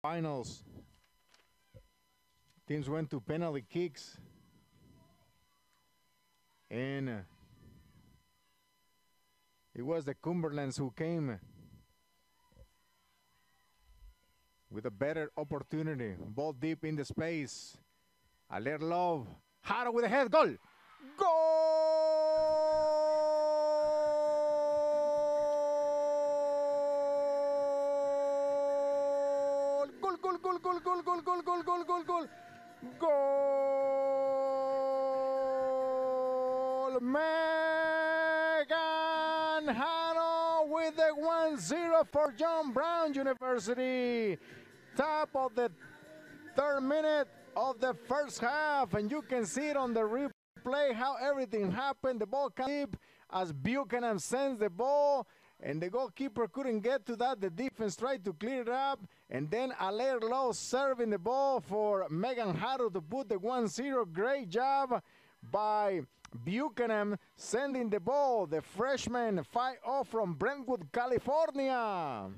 finals. Teams went to penalty kicks. And uh, it was the Cumberlands who came with a better opportunity. Ball deep in the space. Alert Love. Hutto with a head. Goal. Goal. Goal, goal, goal, goal, goal, goal, goal, goal, goal. Goal. Megan with the 1-0 for John Brown University. Top of the third minute of the first half, and you can see it on the replay how everything happened. The ball came deep as Buchanan sends the ball, and the goalkeeper couldn't get to that. The defense tried to clear it up, and then Alair Lowe serving the ball for Megan Hutto to put the 1-0. Great job by Buchanan sending the ball. The freshman fight off from Brentwood, California.